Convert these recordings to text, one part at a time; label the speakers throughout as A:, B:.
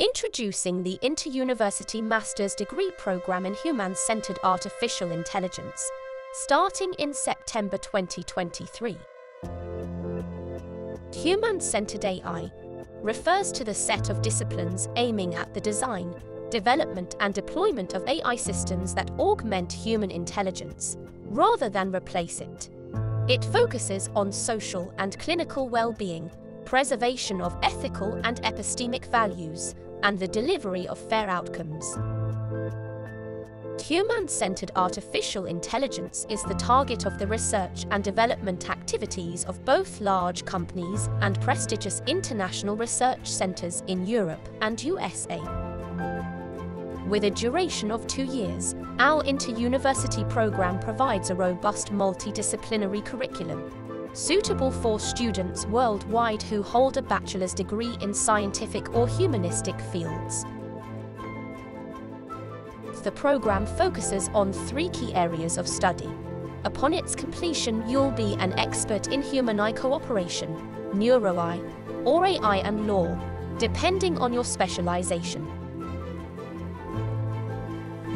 A: Introducing the Inter-University Master's Degree Programme in Human-Centered Artificial Intelligence, starting in September 2023. Human-Centered AI refers to the set of disciplines aiming at the design, development and deployment of AI systems that augment human intelligence, rather than replace it. It focuses on social and clinical well-being, preservation of ethical and epistemic values, and the delivery of fair outcomes. Human-centered artificial intelligence is the target of the research and development activities of both large companies and prestigious international research centers in Europe and USA. With a duration of two years, our inter-university program provides a robust multidisciplinary curriculum suitable for students worldwide who hold a bachelor's degree in scientific or humanistic fields. The program focuses on three key areas of study. Upon its completion, you'll be an expert in human-AI cooperation, neuro-AI, or AI and law, depending on your specialization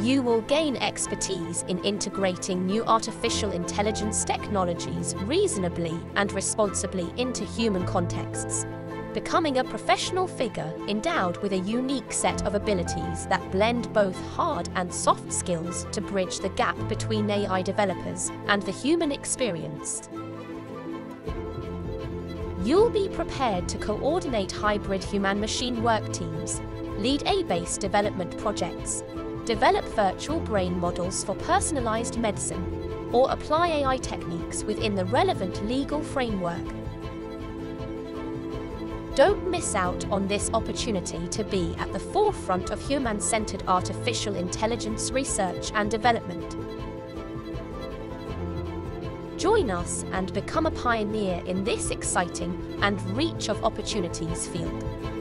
A: you will gain expertise in integrating new artificial intelligence technologies reasonably and responsibly into human contexts, becoming a professional figure endowed with a unique set of abilities that blend both hard and soft skills to bridge the gap between AI developers and the human experience. You'll be prepared to coordinate hybrid human-machine work teams, lead AI-based development projects, develop virtual brain models for personalized medicine, or apply AI techniques within the relevant legal framework. Don't miss out on this opportunity to be at the forefront of human-centered artificial intelligence research and development. Join us and become a pioneer in this exciting and reach of opportunities field.